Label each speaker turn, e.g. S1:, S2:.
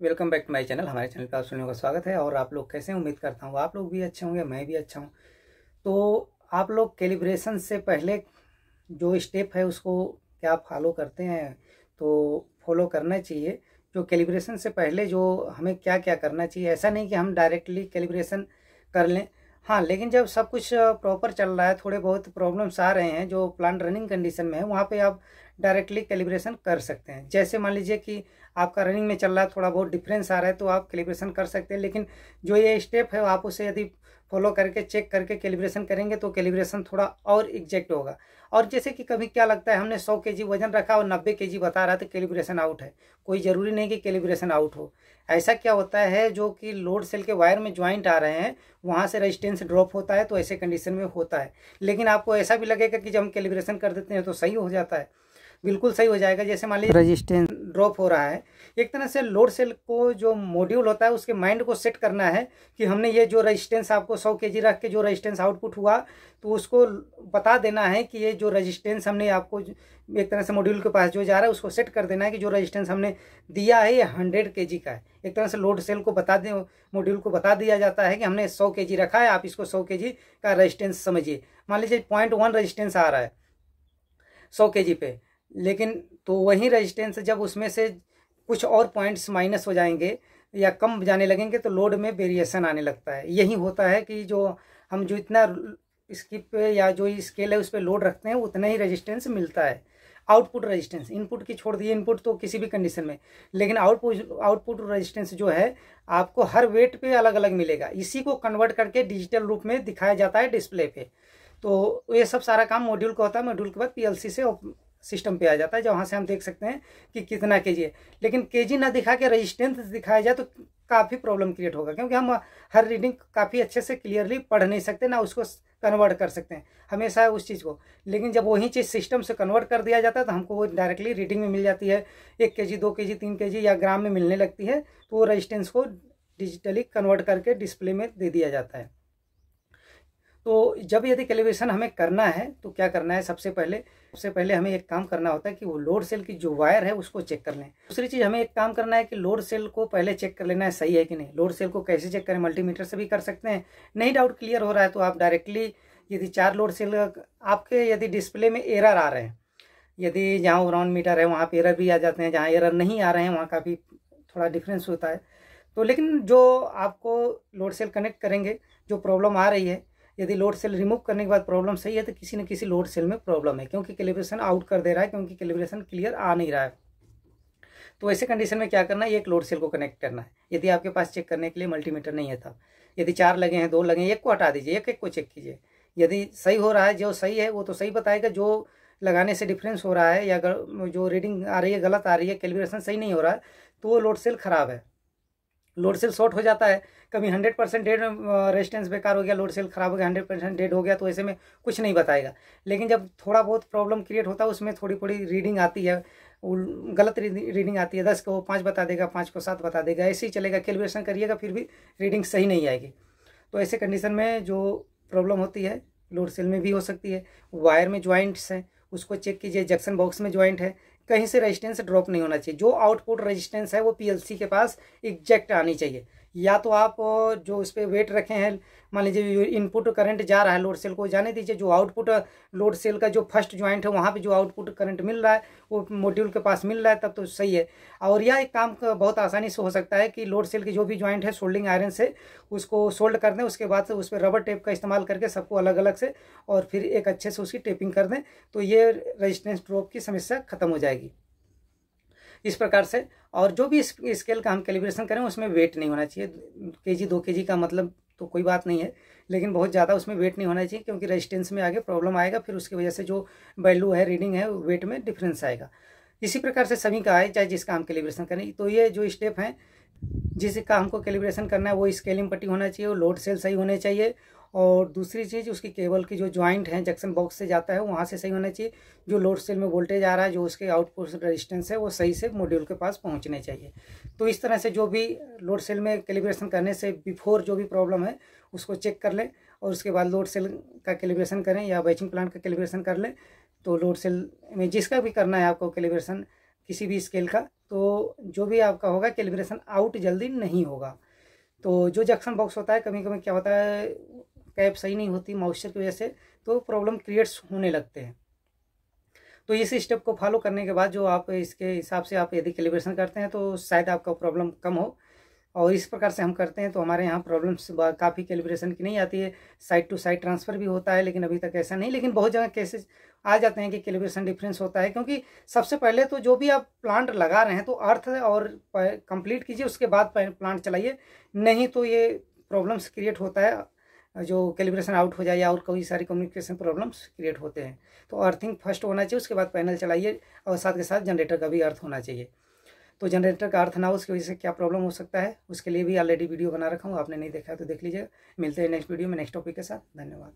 S1: Welcome back to my channel. हमारे channel पर आप सुनने का स्वागत है और आप लोग कैसे उम्मीद करता हूँ आप लोग भी अच्छे होंगे, मैं भी अच्छा हूँ। तो आप लोग कैलिब्रेशन से पहले जो स्टेप है उसको क्या फॉलो करते हैं? तो फॉलो करना चाहिए। जो कैलिब्रेशन से पहले जो हमें क्या क्या करना चाहिए, ऐसा नहीं कि हम डायरेक्टली कैलिब्रेशन कर लें। हाँ लेकिन जब सब कुछ प्रॉपर चल रहा है, थोड़े बहुत प्रॉब्लम्स आ रहे हैं, जो प्लांट रनिंग कंडीशन में है, वहाँ पे आप डायरेक्टली कैलिब्रेशन कर सकते हैं। जैसे मान लीजिए कि आपका रनिंग में चल रहा है, थोड़ा बहुत डिफरेंस आ रहा है तो आप कैलिब्रेशन कर सकते हैं, लेकिन जो ये स्टेप है, आप उसे यदि फॉलो करके, चेक करके, कैलिब्रेशन करेंगे तो कैलिब्रेशन थोड़ा और एग्जैक्ट होगा। और जैसे कि कभी क्या लगता है, हमने सौ के वज़न रखा और नब्बे के बता रहा था कैलिब्रेशन आउट है। कोई ज़रूरी नहीं कि कैलिब्रेशन आउट हो। ऐसा क्या होता है, जो कि लोड सेल के वायर में ज्वाइंट आ रहे हैं, वहाँ से रेजिस्टेंस ड्रॉप होता है तो ऐसे कंडीशन में होता है। लेकिन आपको ऐसा भी लगेगा कि जब हम कैलिब्रेशन कर देते हैं तो सही हो जाता है। बिल्कुल सही हो जाएगा। जैसे मान लीजिए रजिस्टेंस ड्रॉप हो रहा है एक तरह से लोड सेल को जो मॉड्यूल होता है उसके माइंड को सेट करना है कि हमने ये जो रजिस्टेंस आपको सौ के रख के जो रजिस्टेंस आउटपुट हुआ तो उसको बता देना है कि ये जो रजिस्टेंस हमने आपको एक तरह से मॉड्यूल के पास जो जा रहा है उसको सेट कर देना है कि जो रजिस्टेंस हमने दिया है ये हंड्रेड के का है। एक तरह से लोड सेल को बता दें मॉड्यूल को बता दिया जाता है कि हमने सौ के रखा है आप इसको सौ के का रजिस्टेंस समझिए। मान लीजिए पॉइंट वन रजिस्टेंस आ रहा है सौ के पे। लेकिन तो वही रजिस्टेंस जब उसमें से कुछ और पॉइंट्स माइनस हो जाएँगे या कम जाने लगेंगे तो लोड में वेरिएशन आने लगता है। यही होता है कि जो हम जो इतना स्किप पे या जो स्केल है, उस पर लोड रखते हैं, उतना ही रेजिस्टेंस मिलता है। आउटपुट रेजिस्टेंस इनपुट की छोड़ दिए इनपुट तो किसी भी कंडीशन में। लेकिन आउटपुट आउटपुट रेजिस्टेंस जो है, आपको हर वेट पे अलग अलग मिलेगा। इसी को कन्वर्ट करके डिजिटल रूप में दिखाया जाता है डिस्प्ले पे। तो ये सब सारा काम मॉड्यूल का होता है। मॉड्यूल के बाद पीएलसी से सिस्टम पे आ जाता है जहाँ से हम देख सकते हैं कि कितना के है। लेकिन के ना दिखा के रजिस्टेंस दिखाया जाए तो काफ़ी प्रॉब्लम क्रिएट होगा, क्योंकि हम हर रीडिंग काफ़ी अच्छे से क्लियरली पढ़ नहीं सकते, ना उसको कन्वर्ट कर सकते हैं, हमेशा उस चीज़ को। लेकिन जब वही चीज़ सिस्टम से कन्वर्ट कर दिया जाता है तो हमको वो डायरेक्टली रीडिंग में मिल जाती है। एक के जी दो के जी तीन के जी या ग्राम में मिलने लगती है तो वो रजिस्टेंस को डिजिटली कन्वर्ट करके डिस्प्ले में दे दिया जाता है। तो जब यदि कैलिब्रेशन हमें करना है तो क्या करना है? सबसे पहले सबसे पहले हमें एक काम करना होता है कि वो लोड सेल की जो वायर है, उसको चेक कर लें। दूसरी चीज़, हमें एक काम करना है कि लोड सेल को पहले चेक कर लेना है, सही है कि नहीं? लोड सेल को कैसे चेक करें? मल्टीमीटर से भी कर सकते हैं। नहीं डाउट क्लियर हो रहा है तो आप डायरेक्टली यदि चार लोड सेल आपके यदि डिस्प्ले में एरर आ रहे हैं, यदि जहाँ राउंड मीटर है, वहाँ पर एरर भी आ जाते हैं, जहाँ एरर नहीं आ रहे हैं, वहाँ काफ़ी थोड़ा डिफरेंस होता है। तो लेकिन जो आपको लोड सेल कनेक्ट करेंगे, जो प्रॉब्लम आ रही है यदि लोड सेल रिमूव करने के बाद प्रॉब्लम सही है तो किसी न किसी लोड सेल में प्रॉब्लम है, क्योंकि कैलिब्रेशन आउट कर दे रहा है, क्योंकि कैलिब्रेशन क्लियर आ नहीं रहा है। तो ऐसे कंडीशन में क्या करना है, एक लोड सेल को कनेक्ट करना है। यदि आपके पास चेक करने के लिए मल्टीमीटर नहीं है तब यदि चार लगे हैं, दो लगे हैं, एक को हटा दीजिए एक एक को चेक कीजिए। यदि सही हो रहा है, जो सही है, वो तो सही बताएगा, जो लगाने से डिफरेंस हो रहा है, या जो रीडिंग आ रही है, गलत आ रही है कैलिब्रेशन सही नहीं हो रहा है तो वो लोड सेल खराब है। लोड सेल शॉर्ट हो जाता है कभी हंड्रेड परसेंट डेड रेजिस्टेंस बेकार हो गया लोड सेल खराब हो गया, हंड्रेड परसेंट डेड हो गया तो ऐसे में कुछ नहीं बताएगा। लेकिन जब थोड़ा बहुत प्रॉब्लम क्रिएट होता है उसमें थोड़ी थोड़ी रीडिंग आती है गलत रीडिंग आती है, दस को पाँच बता देगा, पाँच को सात बता देगा, ऐसे ही चलेगा कैलकुलेशन करिएगा, फिर भी रीडिंग सही नहीं आएगी। तो ऐसे कंडीशन में जो प्रॉब्लम होती है लोड सेल में भी हो सकती है। वायर में ज्वाइंट्स हैं, उसको चेक कीजिए जंक्शन बॉक्स में ज्वाइंट है कहीं से रेजिस्टेंस ड्रॉप नहीं होना चाहिए। जो आउटपुट रेजिस्टेंस है, वो पीएलसी के पास एग्जैक्ट आनी चाहिए। या तो आप जो उस पर वेट रखे हैं, मान लीजिए इनपुट करंट जा रहा है लोड सेल को, जाने दीजिए, जो आउटपुट लोड सेल का जो फ़र्स्ट ज्वाइंट है, वहाँ पे जो आउटपुट करंट मिल रहा है, वो मॉड्यूल के पास मिल रहा है, तब तो सही है। और यह एक काम बहुत आसानी से हो सकता है कि लोड सेल की जो भी ज्वाइंट है सोल्डिंग आयरन से, उसको सोल्ड कर दें, उसके बाद उस पर रबर टेप का इस्तेमाल करके सबको अलग अलग से, और फिर एक अच्छे से उसकी टेपिंग कर दें तो ये रजिस्टेंस ड्रॉप की समस्या खत्म हो जाएगी। इस प्रकार से, और जो भी स्केल का हम कैलिब्रेशन करें, उसमें वेट नहीं होना चाहिए। के जी दो के जी का मतलब तो कोई बात नहीं है, लेकिन बहुत ज़्यादा उसमें वेट नहीं होना चाहिए, क्योंकि रेजिस्टेंस में आगे प्रॉब्लम आएगा, फिर उसकी वजह से जो वैल्यू है रीडिंग है वेट में डिफरेंस आएगा। इसी प्रकार से सभी का आए, चाहे जिसका हम कैलिब्रेशन करें। तो ये जो स्टेप हैं, जिसका हमको कैलिब्रेशन करना है, वो स्केलिंग पट्टी होना चाहिए, वो लोड सेल सही होने चाहिए और दूसरी चीज़, उसकी केबल की जो ज्वाइंट है, जंक्शन बॉक्स से जाता है, वहाँ से सही होना चाहिए। जो लोड सेल में वोल्टेज आ रहा है, जो उसके आउटपुट रेजिस्टेंस है, वो सही से मॉड्यूल के पास पहुँचने चाहिए। तो इस तरह से जो भी लोड सेल में कैलिब्रेशन करने से बिफोर जो भी प्रॉब्लम है, उसको चेक कर लें और उसके बाद लोड सेल का कैलिब्रेशन करें या बैचिंग प्लांट का कैलिब्रेशन कर लें। तो लोड सेल में जिसका भी करना है आपको कैलिब्रेशन किसी भी स्केल का तो जो भी आपका होगा कैलिब्रेशन आउट जल्दी नहीं होगा। तो जो जंक्शन बॉक्स होता है कभी कभी क्या होता है कैप सही नहीं होती मॉइस्चर की वजह से तो प्रॉब्लम क्रिएट्स होने लगते हैं। तो इस स्टेप को फॉलो करने के बाद जो आप इसके हिसाब से आप यदि कैलिब्रेशन करते हैं तो शायद आपका प्रॉब्लम कम हो। और इस प्रकार से हम करते हैं तो हमारे यहाँ प्रॉब्लम्स काफ़ी कैलिब्रेशन की नहीं आती है। साइड टू साइड ट्रांसफ़र भी होता है, लेकिन अभी तक ऐसा नहीं। लेकिन बहुत जगह केसेस आ जाते हैं कि कैलिब्रेशन डिफरेंस होता है, क्योंकि सबसे पहले तो जो भी आप प्लांट लगा रहे हैं तो अर्थ और कंप्लीट कीजिए, उसके बाद प्लांट चलाइए। नहीं तो ये प्रॉब्लम्स क्रिएट होता है जो कैलिब्रेशन आउट हो जाए या और कई सारी कम्युनिकेशन प्रॉब्लम्स क्रिएट होते हैं। तो अर्थिंग फ़र्स्ट होना चाहिए, उसके बाद पैनल चलाइए और साथ के साथ जनरेटर का भी अर्थ होना चाहिए। तो जनरेटर का अर्थ ना हो, उसकी वजह से क्या प्रॉब्लम हो सकता है, उसके लिए भी ऑलरेडी वीडियो बना रखा हूँ, आपने नहीं देखा तो देख लीजिए मिलते हैं नेक्स्ट वीडियो में नेक्स्ट टॉपिक के साथ, धन्यवाद।